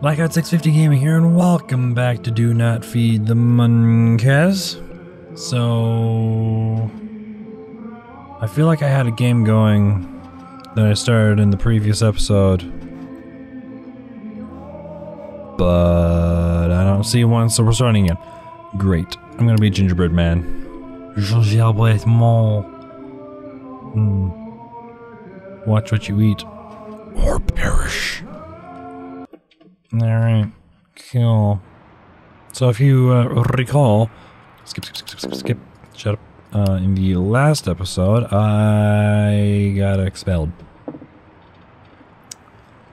Blackout 650 Gaming here, and welcome back to Do Not Feed the Monkeys. So, I feel like I had a game going that I started in the previous episode, but I don't see one, so we're starting again. Great. I'm gonna be Gingerbread Man. Gingerbread Man. Hmm. Watch what you eat, or perish. Alright, cool. So if you uh, recall, skip, skip, skip, skip, skip, shut up. Uh, in the last episode, I got expelled.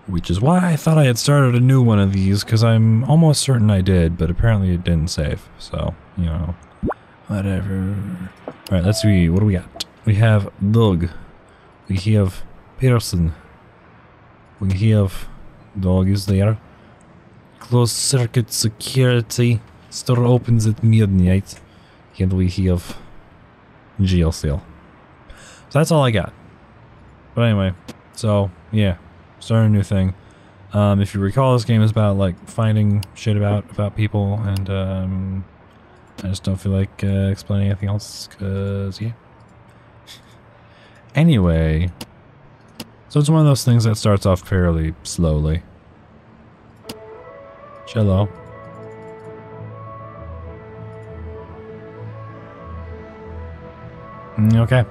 Which is why I thought I had started a new one of these, because I'm almost certain I did, but apparently it didn't save. So, you know, whatever. Alright, let's see, what do we got? We have Doug. We have Pearson. We have... Dog is there. Closed circuit security. Store opens at midnight. And we have jail cell. So that's all I got. But anyway, so yeah, starting a new thing. Um, if you recall, this game is about like finding shit about about people, and um, I just don't feel like uh, explaining anything else, cause yeah. anyway, so it's one of those things that starts off fairly slowly. Cello. Mm, Okay.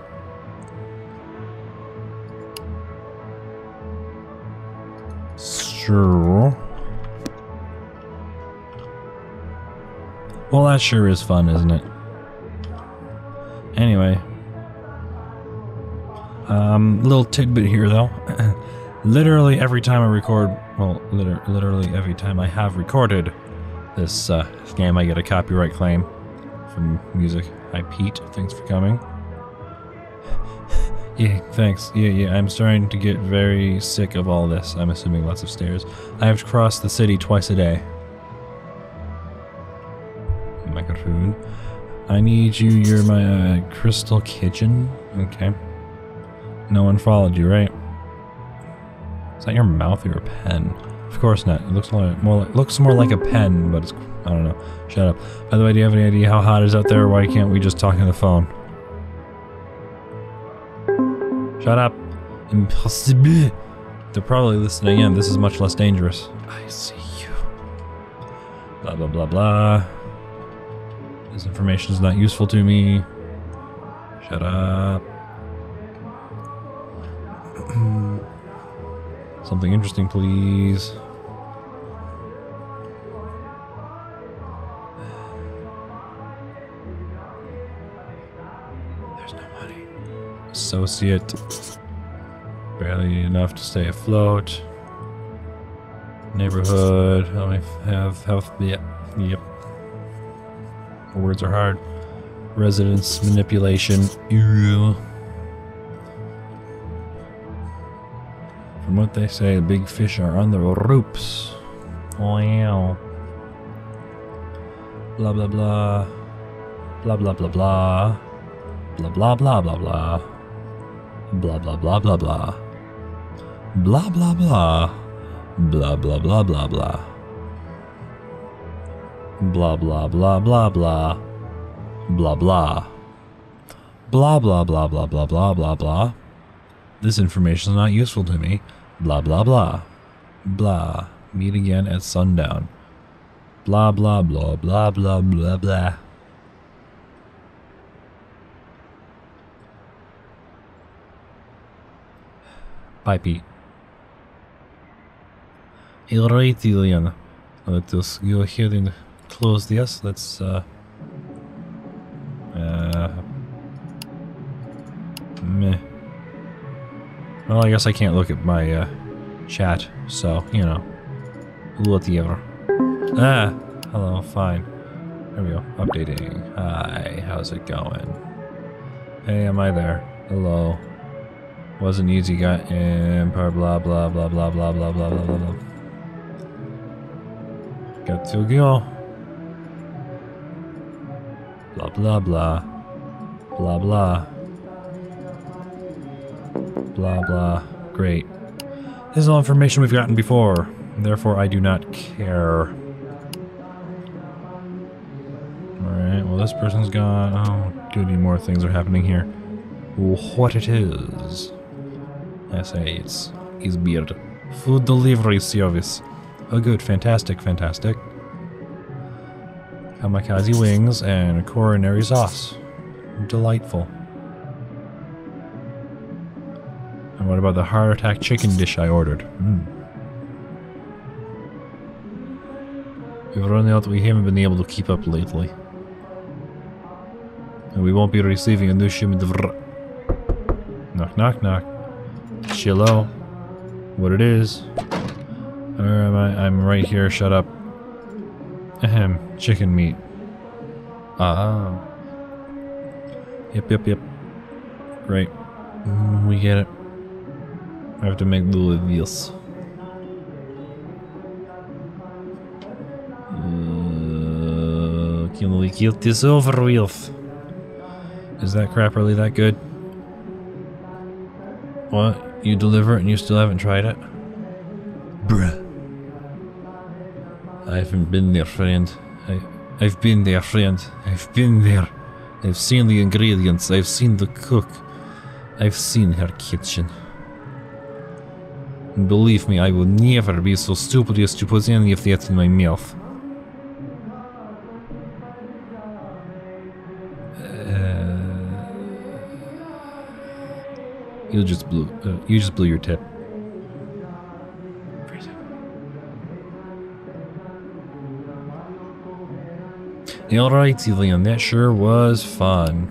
Sure. Well, that sure is fun, isn't it? Anyway. Um, little tidbit here, though. literally every time I record, well, liter literally every time I have recorded this uh, game, I get a copyright claim from music. Hi, Pete. Thanks for coming. Yeah, thanks. Yeah, yeah, I'm starting to get very sick of all this. I'm assuming lots of stairs. I have to cross the city twice a day. Microphone. I need you. You're my uh, crystal kitchen. Okay. No one followed you, right? Is that your mouth or your pen? Of course not. It looks like more like looks more like a pen, but it's I don't know. Shut up. By the way, do you have any idea how hot it is out there? Why can't we just talk on the phone? Shut up. Impossible. They're probably listening in. This is much less dangerous. I see you. Blah blah blah blah. This information is not useful to me. Shut up. Something interesting, please. There's no money. Associate. Barely enough to stay afloat. Neighborhood. Me have health. Yep. Yep. Words are hard. Residence manipulation. Ew. From what they say, the big fish are on the ropes. Wow. Blah blah blah. Blah blah blah blah. Blah blah blah blah blah. Blah blah blah blah blah. Blah blah blah. Blah blah blah blah blah. Blah blah blah blah blah. Blah blah. Blah blah blah blah blah blah blah blah. This information is not useful to me. Blah blah blah. Blah. Meet again at sundown. Blah blah blah blah blah blah blah. Bye, Pete. Alright, Iliana. Let us go ahead and close this. Let's, uh... Uh... Meh. Well, I guess I can't look at my, uh, chat, so, you know. Whatever. Ah! Hello, fine. There we go. Updating. Hi, how's it going? Hey, am I there? Hello. Wasn't easy, got empire, blah, blah, blah, blah, blah, blah, blah, blah, blah, blah. Got to go. Blah, blah, blah. Blah, blah. Blah, blah. Great. This is all information we've gotten before. Therefore, I do not care. Alright, well this person's gone. Oh, goody, more things are happening here. What it is? I say it's his beard. Food delivery service. Oh good, fantastic, fantastic. Kamikaze wings and coronary sauce. Delightful. What about the heart attack chicken dish I ordered? Mm. We've run out, we haven't been able to keep up lately. And we won't be receiving a new shipment of Knock, knock, knock. Chillo. What it is? Or am I? I'm right here, shut up. Ahem, chicken meat. Ah. Yep, yep, yep. Great. Mm, we get it. I have to make with this. Uh, can we get this over with? Is that crap really that good? What? You deliver it and you still haven't tried it? Bruh. I haven't been there, friend. I, I've been there, friend. I've been there. I've seen the ingredients. I've seen the cook. I've seen her kitchen. Believe me, I will never be so stupid as to put any of that in my mouth. Uh, you just blew. Uh, you just blew your tip. Alrighty then, that sure was fun.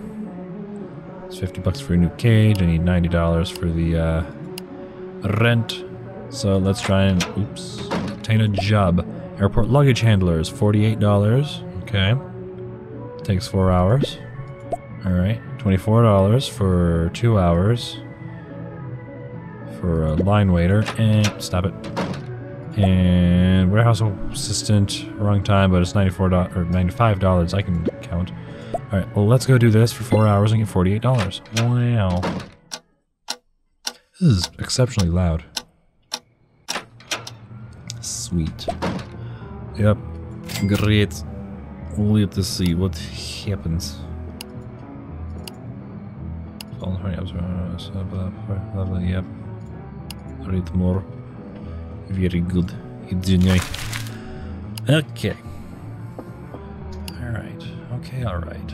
It's 50 bucks for a new cage, I need $90 for the uh, rent. So let's try and, oops, obtain a job. Airport luggage handler is $48. Okay. Takes four hours. Alright, $24 for two hours. For a line waiter, and stop it. And warehouse assistant, wrong time, but it's $94 or $95 I can count. Alright, well let's go do this for four hours and get $48. Wow. This is exceptionally loud. Sweet. Yep. Great. Let's see what happens. Yep. Read more. Very good. It's Okay. Alright. Okay, alright.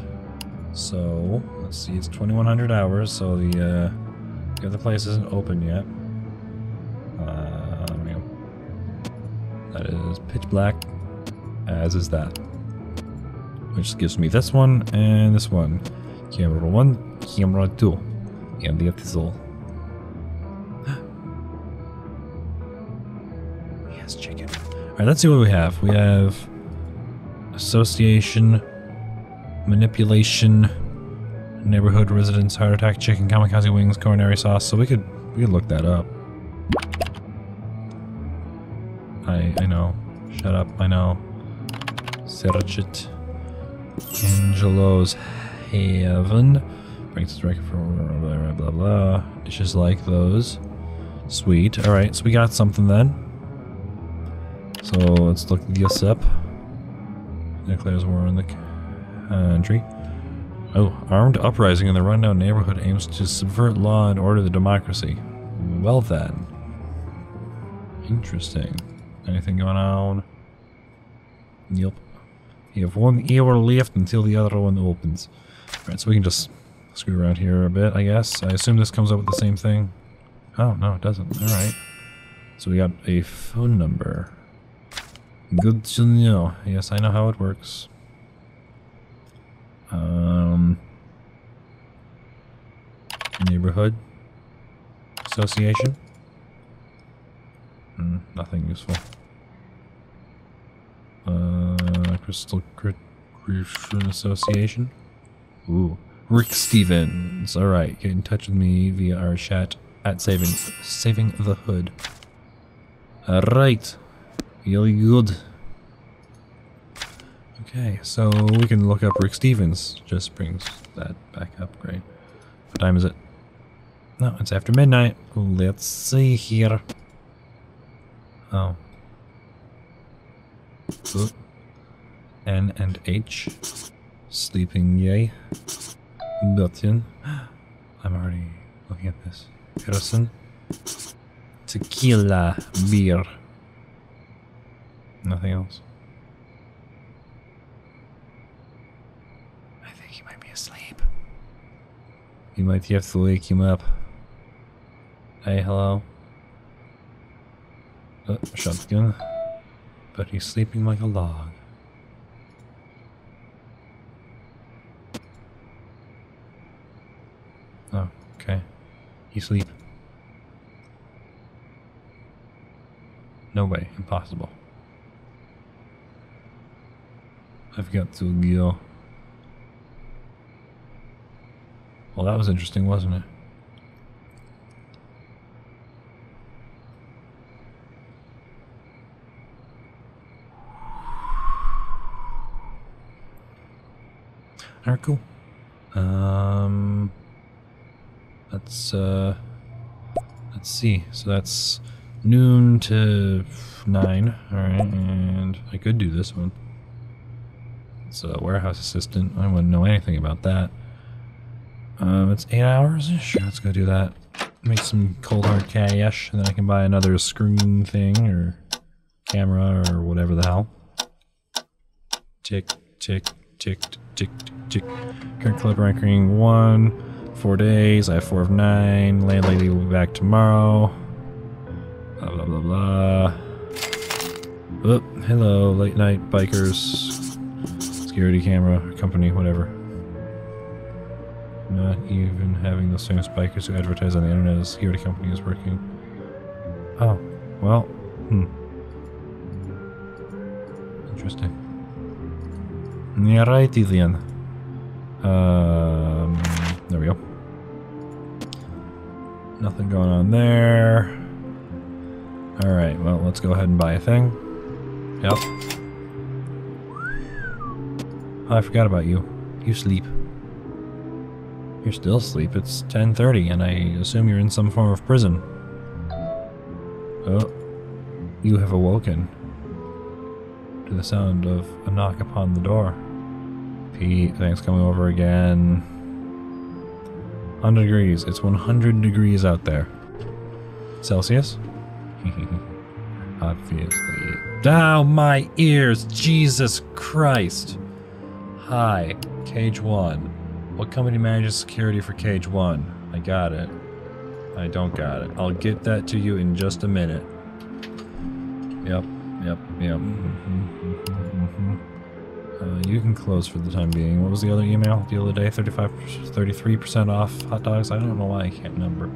So, let's see, it's 2100 hours, so the, uh, the other place isn't open yet. Black, as is that. Which gives me this one and this one. Camera 1, camera 2. And that is all. yes, chicken. Alright, let's see what we have. We have association, manipulation, neighborhood residents, heart attack, chicken, kamikaze wings, coronary sauce. So we could we could look that up. I I know. Shut up. I know. It. Angelo's Heaven. Brings us record for blah, blah blah blah. Dishes like those. Sweet. All right, so we got something then. So let's look this up. Declares war in the country. Oh, armed uprising in the rundown neighborhood aims to subvert law and order the democracy. Well then. Interesting. Anything going on? Yep. You have one hour left until the other one opens. Alright, so we can just screw around here a bit, I guess. I assume this comes up with the same thing. Oh, no, it doesn't. Alright. So we got a phone number. Good to know. Yes, I know how it works. Um, neighborhood association. Hmm, nothing useful. Uh, Crystal Christian Association. Ooh, Rick Stevens. All right, get in touch with me via our chat at saving saving the hood. All right, really good. Okay, so we can look up Rick Stevens. Just brings that back up. Great. What time is it? No, it's after midnight. Let's see here. Oh. N and H. Sleeping yay. Button. I'm already looking at this. Kerosene. Tequila beer. Nothing else. I think he might be asleep. You might have to wake him up. Hey, hello. Uh, shotgun. But he's sleeping like a log. Oh, okay. You sleep. No way, impossible. I've got to go. Well, that was interesting, wasn't it? Alright, cool. Um, let's, uh, let's see. So that's noon to nine. Alright, and I could do this one. It's a warehouse assistant. I wouldn't know anything about that. Um, it's eight hours. Sure, let's go do that. Make some cold hard cash, and then I can buy another screen thing or camera or whatever the hell. Tick, tick, tick, tick, tick. Current club ranking one. Four days. I have four of nine. Landlady will be back tomorrow. Blah blah blah blah. Oh, hello, late night bikers. Security camera company, whatever. Not even having those famous bikers who advertise on the internet as security company is working. Oh, well, hmm. Interesting. Yeah, righty then. Um, there we go. Nothing going on there. Alright, well, let's go ahead and buy a thing. Yep. Oh, I forgot about you. You sleep. You're still asleep. It's 10.30 and I assume you're in some form of prison. Oh. You have awoken. To the sound of a knock upon the door. Pete, thanks coming over again. 100 degrees. It's 100 degrees out there. Celsius? Obviously. Down my ears! Jesus Christ! Hi, Cage 1. What company manages security for Cage 1? I got it. I don't got it. I'll get that to you in just a minute. Yep, yep, yep. Mm-hmm, mm-hmm, mm-hmm. Uh, you can close for the time being. What was the other email the other day? 35, 33% off hot dogs? I don't know why I can't remember.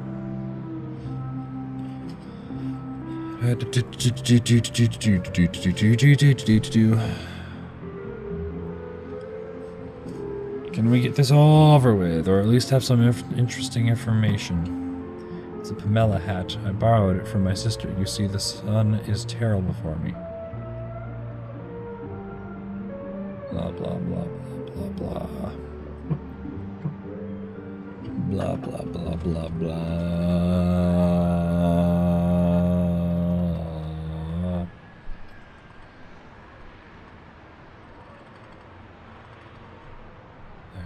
Can we get this all over with, or at least have some inf interesting information? It's a Pamela hat. I borrowed it from my sister. You see, the sun is terrible for me. Blah, blah, blah, blah, blah, blah. Blah, blah, blah, blah, blah.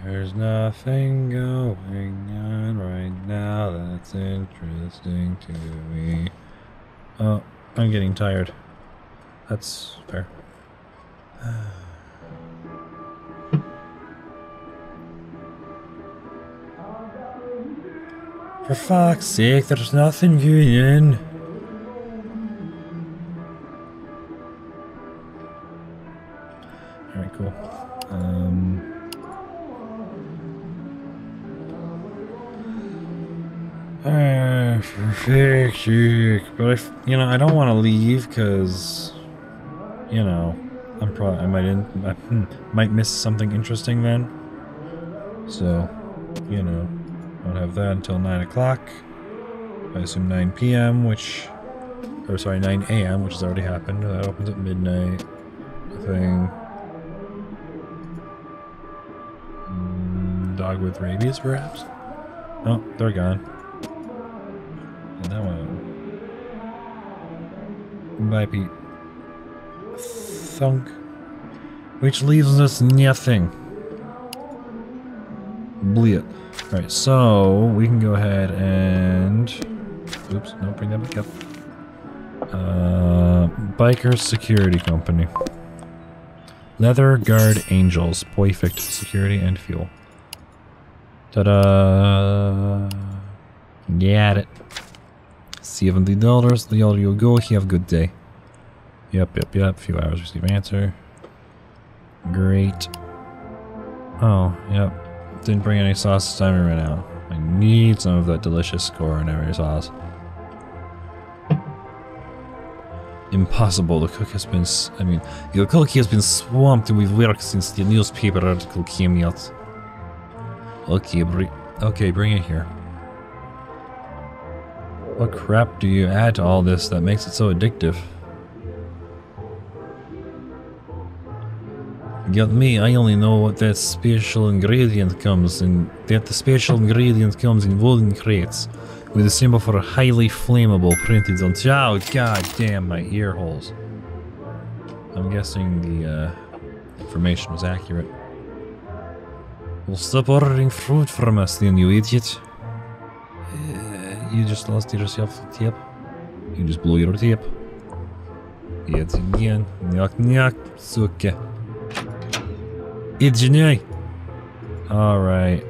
There's nothing going on right now that's interesting to me. Oh, I'm getting tired. That's fair. For fuck's sake, there's nothing going in. Alright, cool. Um, for fuck's sake. But I, f- you know, I don't want to leave because, you know, I'm probably I might in, I, might miss something interesting then. So, you know, I'll have that until nine o'clock. I assume 9 p.m., which, or sorry, 9 a.m., which has already happened. That opens at midnight. Thing. Mm, dog with rabies, perhaps. Oh, they're gone. And that one. Bye, Pete. nothing. Which leaves us nothing. Bleed. Alright, so we can go ahead and... Oops, no, bring that back up. Uh, Biker Security Company. Leather Guard Angels. Perfect security and fuel. Ta-da! Get it. $70. The older you go, you have a good day. Yep, yep, yep. Few hours receive answer. Great. Oh, yep. Didn't bring any sauce this time we ran out. I need some of that delicious coronary sauce. Impossible. The cook has been. I mean, the cook has been swamped with work since the newspaper article came out. Okay, bring. Okay, bring it here. What crap do you add to all this that makes it so addictive? Got me, I only know what that special ingredient comes in. That the special ingredient comes in wooden crates with a symbol for highly flammable printed on. Oh, god damn my ear holes. I'm guessing the uh, information was accurate. Well, stop ordering fruit from us then, you idiot. Uh, you just lost yourself tip. You just blew your tip. Yet again. Nyok nyok, suka. Idiot. Alright.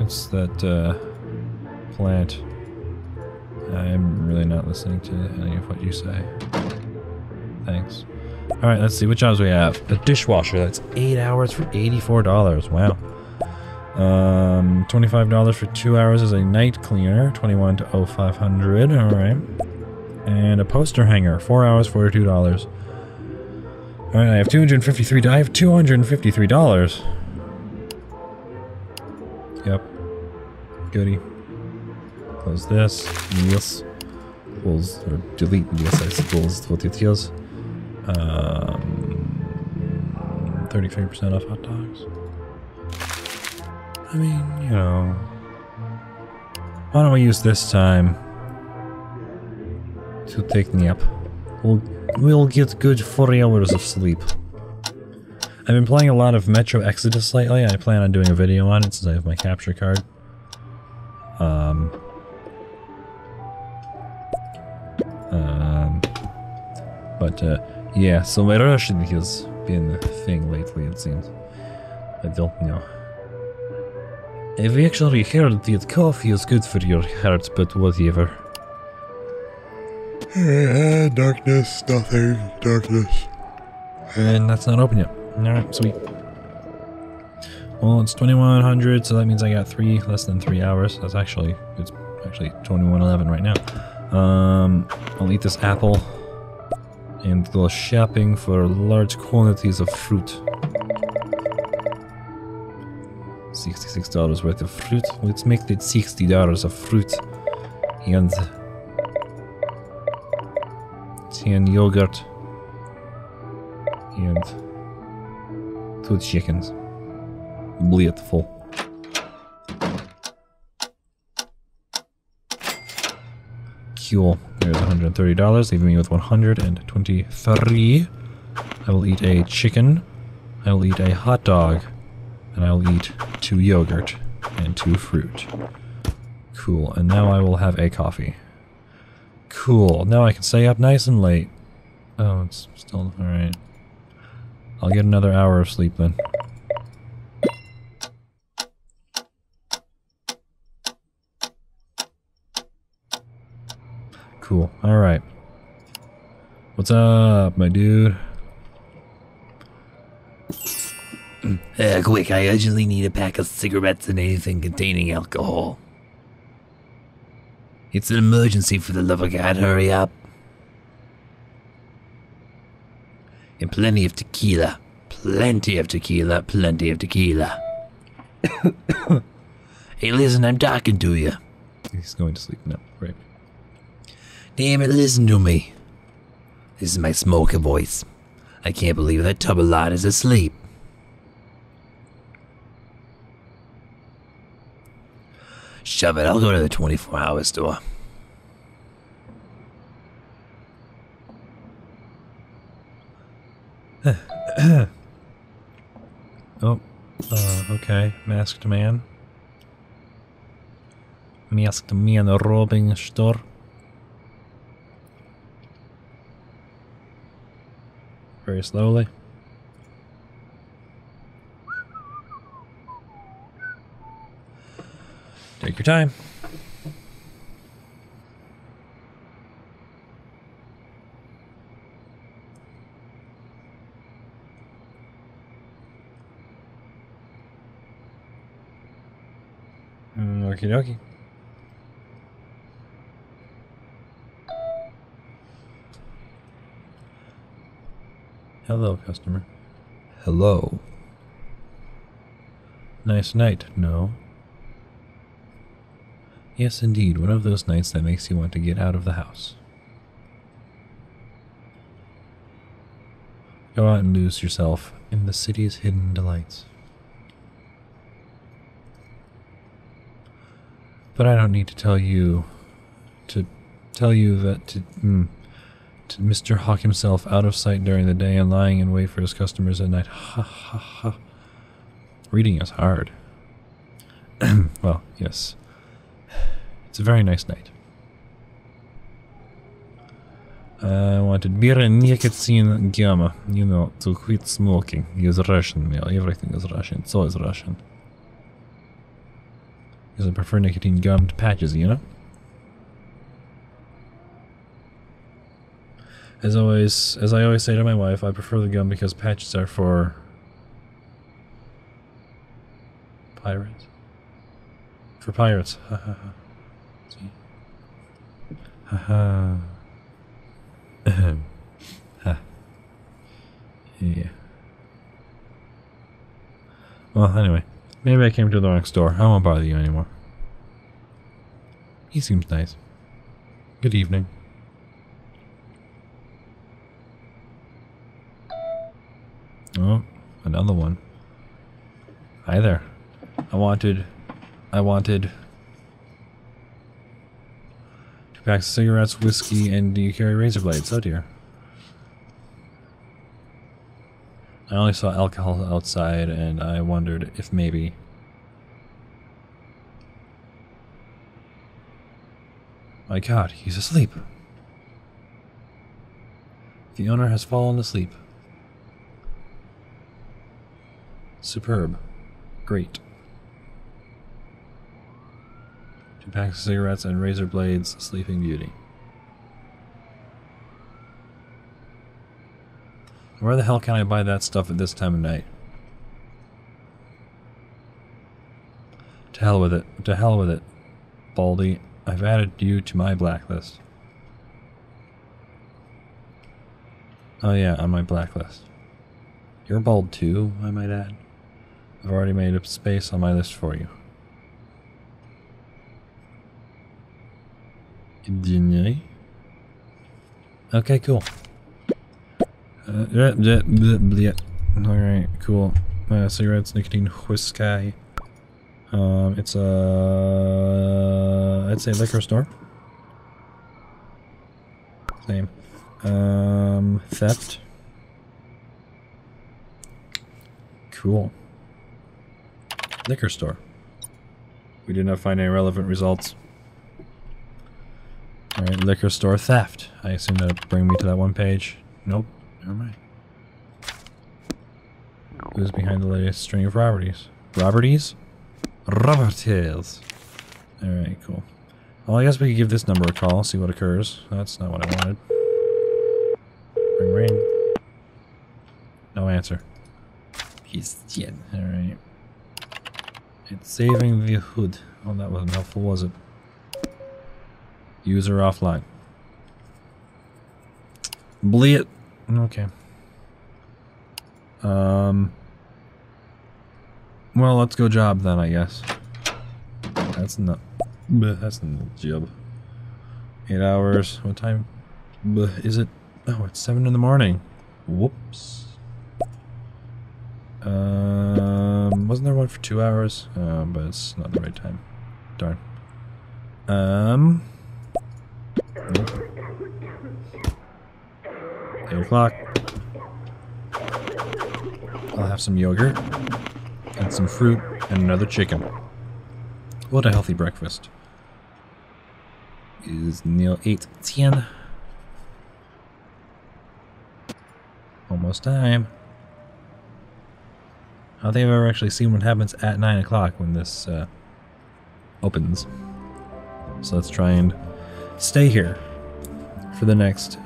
It's that, uh, plant. I'm really not listening to any of what you say. Thanks. Alright, let's see. What jobs we have? A dishwasher. That's 8 hours for $84. Wow. Um, $25 for 2 hours as a night cleaner. 21 to 0500. Alright. And a poster hanger. 4 hours, $42. Alright, I have 253 I have $253. Yep. Goody. Close this. Yes. Close, or delete yes, I suppose what it is. Um, 33% off hot dogs. I mean, you know. Why don't we use this time to take nap? We'll we'll get good 40 hours of sleep. I've been playing a lot of Metro Exodus lately. I plan on doing a video on it since I have my capture card. Um, um, but uh, yeah, so my Russian has been a thing lately, it seems. I don't know. I've actually heard that coffee is good for your heart, but whatever. Yeah, darkness, nothing, darkness. And that's not open yet. Alright, sweet. Well, it's 2100, so that means I got three, less than three hours. That's actually, it's actually 2111 right now. Um, I'll eat this apple and go shopping for large quantities of fruit. $66 worth of fruit. Let's make that $60 of fruit. And 10 yogurt. And two chickens. Full. Cool. There's $130, leaving me with 123. I will eat a chicken. I will eat a hot dog. And I will eat two yogurt and two fruit. Cool. And now I will have a coffee. Cool. Now I can stay up nice and late. Oh, it's still alright. I'll get another hour of sleep then. Cool. Alright. What's up, my dude? Uh, quick, I urgently need a pack of cigarettes and anything containing alcohol. It's an emergency for the love of God, hurry up. And plenty of tequila. Plenty of tequila, plenty of tequila. hey, listen, I'm talking to you. He's going to sleep now. Right. Damn it, listen to me. This is my smoker voice. I can't believe that tub of is asleep. Shove it, I'll go to the 24 hour store. oh, uh, okay. Masked man. Masked man robbing store. Very slowly. Take your time. Mm, Okie dokie. Hello, customer. Hello. Nice night, no? Yes, indeed, one of those nights that makes you want to get out of the house. Go out and lose yourself in the city's hidden delights. But I don't need to tell you to tell you that to, mm, to Mr. Hawk himself out of sight during the day and lying in wait for his customers at night. Ha ha ha. Reading is hard. well, yes. It's a very nice night. Uh, I wanted beer and nicotine gamma, you know, to quit smoking. Use Russian meal. Everything is Russian. So is Russian. Because I prefer nicotine gum to patches, you know? As always, as I always say to my wife, I prefer the gum because patches are for pirates. For pirates. Ha ha ha. See? Ha ha. Ahem. ha. Yeah. Well, anyway. Maybe I came to the wrong store. I won't bother you anymore. He seems nice. Good evening. Oh, another one. Hi there. I wanted. I wanted. Two packs of cigarettes, whiskey, and do you carry razor blades? Oh dear. I only saw alcohol outside and I wondered if maybe. My god, he's asleep. The owner has fallen asleep. Superb. Great. Two packs of cigarettes and razor blades, Sleeping Beauty. Where the hell can I buy that stuff at this time of night? To hell with it. To hell with it. Baldy, I've added you to my blacklist. Oh yeah, on my blacklist. You're bald too, I might add. I've already made a space on my list for you. Okay, cool. Uh, yeah, yeah, bleh, bleh. Alright, cool. Uh, cigarettes, nicotine, whiskey. Um, it's a, I'd say liquor store. Same. Um, theft. Cool. Liquor store. We did not find any relevant results. Alright, liquor store theft. I assume that'll bring me to that one page. Nope. Never mind. Who's behind the latest string of robberies? Robberies? Roberties. Alright, cool. Well, I guess we could give this number a call, see what occurs. That's not what I wanted. Ring ring. No answer. He's dead. Alright. It's saving the hood. Oh, that wasn't helpful, was it? User offline. Bleat. Okay. Um. Well, let's go job then, I guess. That's not. bleh, That's not a job. Eight hours. What time? bleh, Is it? Oh, it's seven in the morning. Whoops. Um, wasn't there one for two hours? Um, but it's not the right time. Darn. Um. Nope. Eight o'clock. I'll have some yogurt and some fruit and another chicken. What a healthy breakfast. It is near 8 10. Almost time. I don't think I've ever actually seen what happens at 9 o'clock when this uh, opens. So let's try and stay here for the next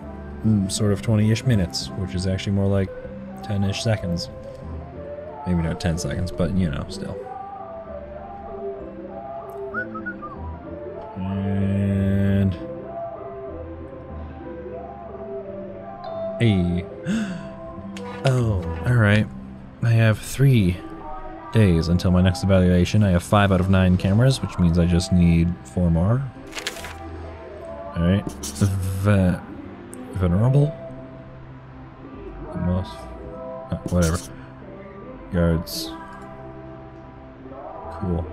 mm, sort of 20-ish minutes, which is actually more like 10-ish seconds. Maybe not 10 seconds, but you know, still. And... Hey. Oh, alright. I have three days until my next evaluation. I have five out of nine cameras, which means I just need four more. Alright. Ve venerable? The most. uh, whatever. Guards. Cool.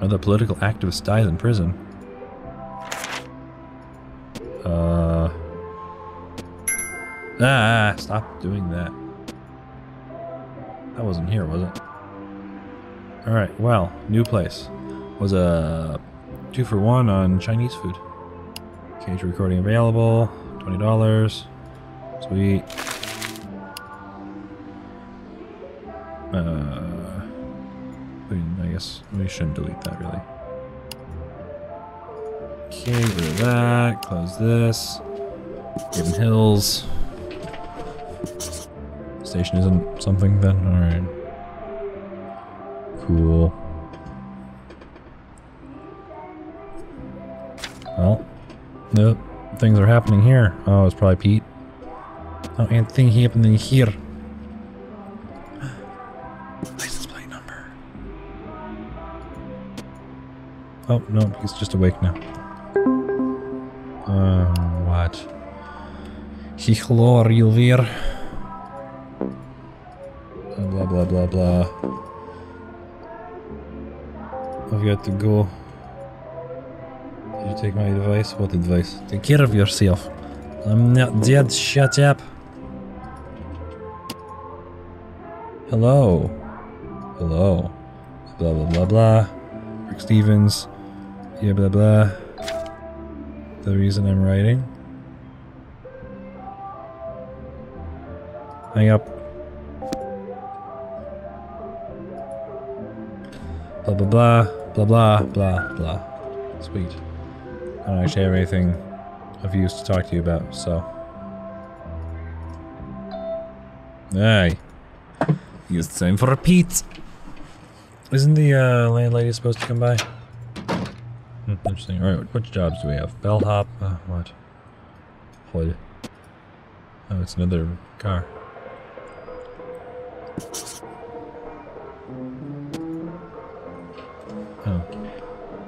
Another political activist dies in prison. Uh. Ah, stop doing that. That wasn't here, was it? Alright, well, new place. Was a two for one on Chinese food. Cage recording available. $20. Sweet. Uh, I mean, I guess we shouldn't delete that really. Okay, rid of that. Close this. Raven Hills. Station isn't something then? Alright. Cool. Nope. Things are happening here. Oh, it's probably Pete. Oh, anything happening here. License plate number. Oh, no, he's just awake now. Um, what? He hello, are you there? Blah, blah, blah, blah. I've got to go. Take my advice? What advice? Take care of yourself. I'm not dead. Shut up. Hello. Hello. Blah, blah, blah, blah. Rick Stevens. Yeah, blah, blah. The reason I'm writing. Hang up. Blah, blah, blah. Blah, blah, blah, blah. Sweet. I don't actually have anything of use to talk to you about, so. Hey. Use the same for a Pete. Isn't the uh, landlady supposed to come by? Hmm, interesting. Alright, which jobs do we have? Bellhop? Uh, what? Hood. Oh, it's another car.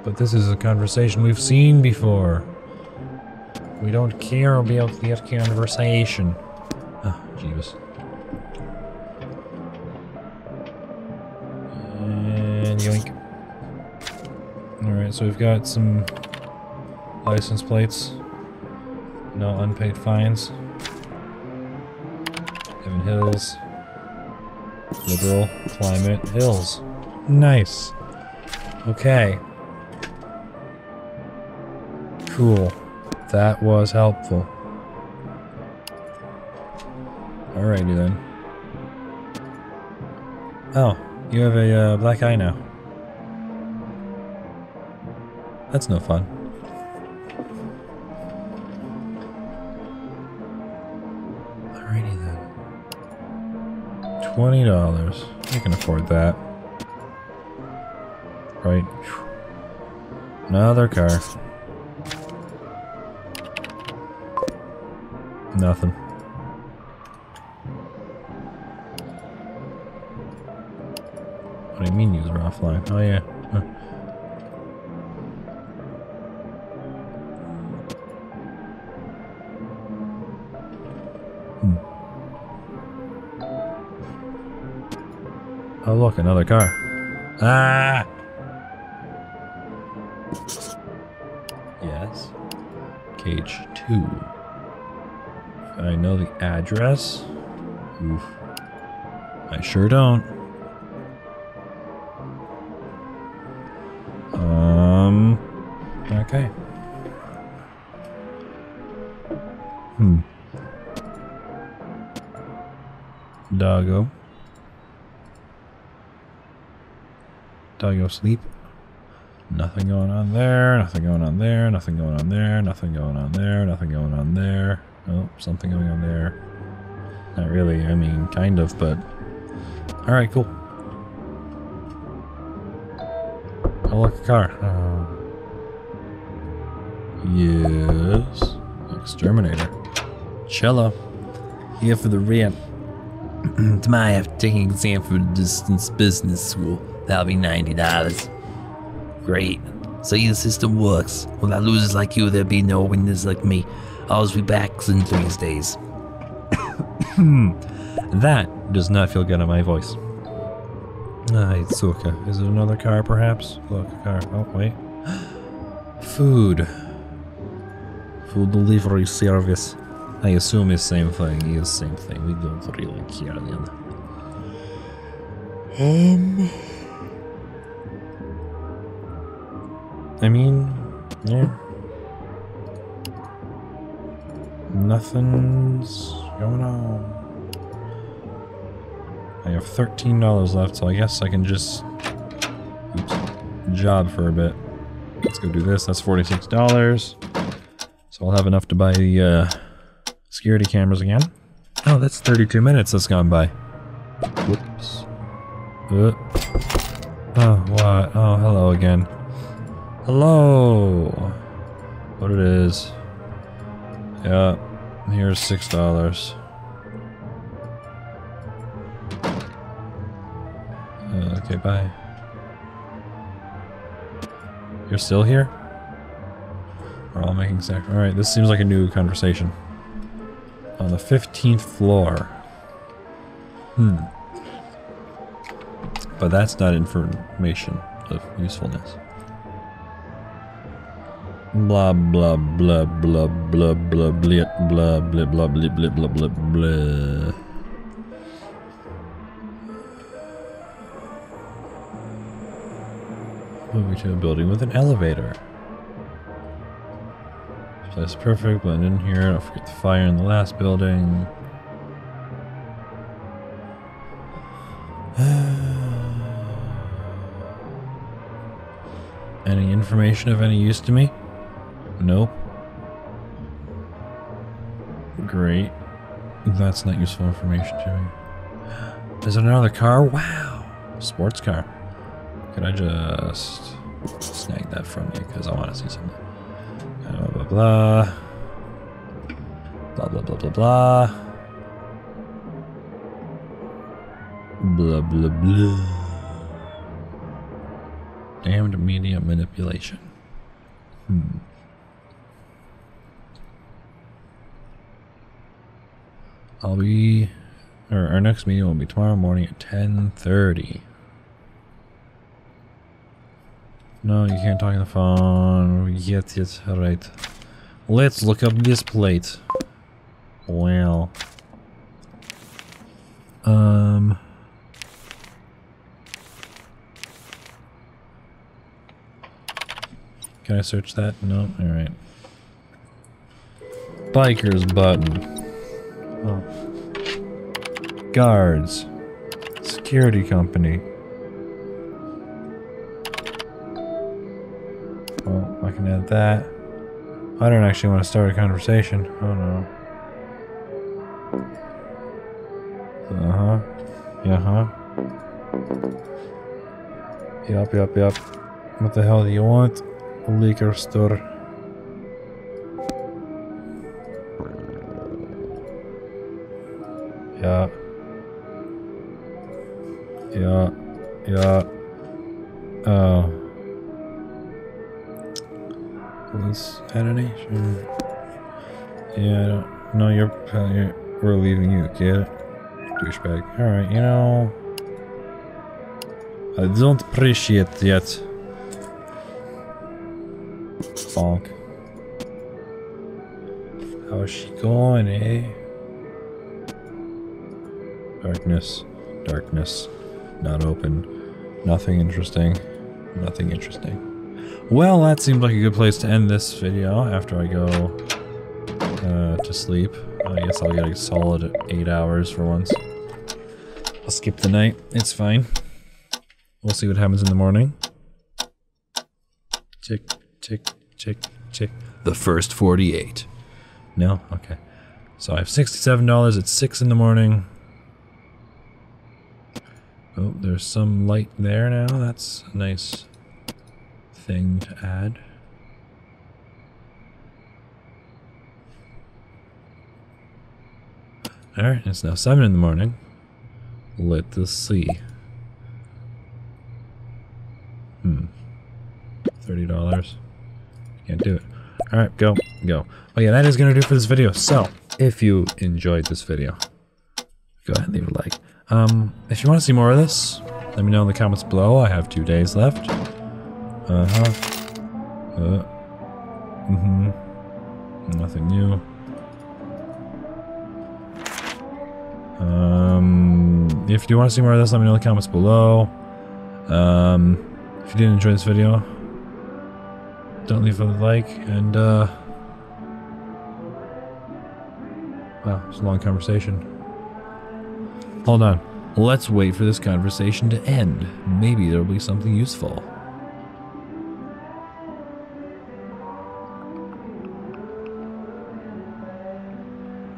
But this is a conversation we've seen before. We don't care about that conversation. Oh, Jeebus. And yoink. Alright, so we've got some license plates. No unpaid fines. Evan Hills. Liberal Climate Hills. Nice. Okay. Cool. That was helpful. Alrighty then. Oh, you have a uh, black eye now. That's no fun. Alrighty then. Twenty dollars. I can afford that. Right. Another car. Nothing. What do you mean user offline? Oh yeah. Hmm. Oh look, another car. Ah! Yes. Cage 2. I know the address. Oof. I sure don't. Um. Okay. Hmm. Doggo. Doggo sleep. Nothing going on there, nothing going on there, nothing going on there, nothing going on there, nothing going on there. Oh, something going on there. Not really, I mean, kind of, but... Alright, cool. Oh, look, a car. Uh, yes. Exterminator. Cello. Here for the rent. Tomorrow I have to take an exam for distance business school. That'll be $90. Great. So the system works. Without losers like you, there'll be no winners like me. I'll be back in three days. That does not feel good on my voice. Ah, it's okay. Is it another car, perhaps? Look, a car. Oh, wait. Food. Food delivery service. I assume it's same thing. It's same thing. We don't really care then. Um, I mean, yeah. Nothing's going on. I have $13 left, so I guess I can just oops, job for a bit. Let's go do this. That's $46. So I'll have enough to buy the uh, security cameras again. Oh, that's 32 minutes that's gone by. Whoops. Uh. Oh, what? Oh, hello again. Hello. What it is? Yeah. Here's six dollars. Uh, okay, bye. You're still here? We're all making sac. All right, this seems like a new conversation. On the fifteenth floor. Hmm. But that's not information of usefulness. Blah blah blah blah blah blah blah blah blah blah blah blah blah blah blah. Moving to a building with an elevator. Place perfect, blend in here. Don't forget the fire in the last building. Any information of any use to me? Nope. Great. That's not useful information to me. Is it another car? Wow. Sports car. Could I just snag that from you? Because I want to see something. Blah, blah, blah. Blah, blah, blah, blah, blah. Blah, blah, blah. Damned media manipulation. Hmm. I'll be, or our next meeting will be tomorrow morning at 10.30. No, you can't talk on the phone. Yet, yet, alright. Let's look up this plate. Well. Um. Can I search that? No? Alright. Biker's button. Oh. Guards. Security company. Well, I can add that. I don't actually want to start a conversation. Oh no. Uh huh. Yeah, huh. Yup, yup, yup. What the hell do you want? Liquor store. Oh. Police entity? Sure. Yeah, I don't. No, you're. you're we're leaving you, it? Douchebag. Alright, you know. I don't appreciate yet. Bonk. How's she going, eh? Darkness. Darkness. Not open. Nothing interesting. Nothing interesting. Well, that seems like a good place to end this video after I go uh, to sleep. I guess I'll get a solid eight hours for once. I'll skip the night. It's fine. We'll see what happens in the morning. Tick, tick, tick, tick. The first 48. No? Okay. So I have $67. It's 6 in the morning. Oh, there's some light there now. That's a nice thing to add. Alright, it's now 7 in the morning. Let us see. Hmm. $30. Can't do it. Alright, go, go. Oh yeah, that is going to do for this video. So, if you enjoyed this video, go ahead and leave a like. Um, if you want to see more of this, let me know in the comments below. I have two days left. Uh-huh. Uh. Mm-hmm. Nothing new. Um, if you want to see more of this, let me know in the comments below. Um, if you did enjoy this video, don't leave a like, and, uh... Wow, it's a long conversation. Hold on. Let's wait for this conversation to end. Maybe there'll be something useful.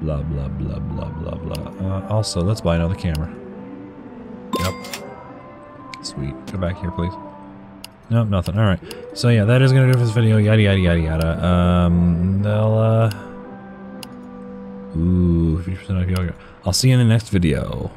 Blah, blah, blah, blah, blah, blah. Uh, also, let's buy another camera. Yep. Sweet. Go back here, please. Nope, nothing. Alright. So yeah, that is gonna do for this video. Yada, yada, yada, yada. Um, they'll, uh... Ooh, 50% off yoga. I'll see you in the next video.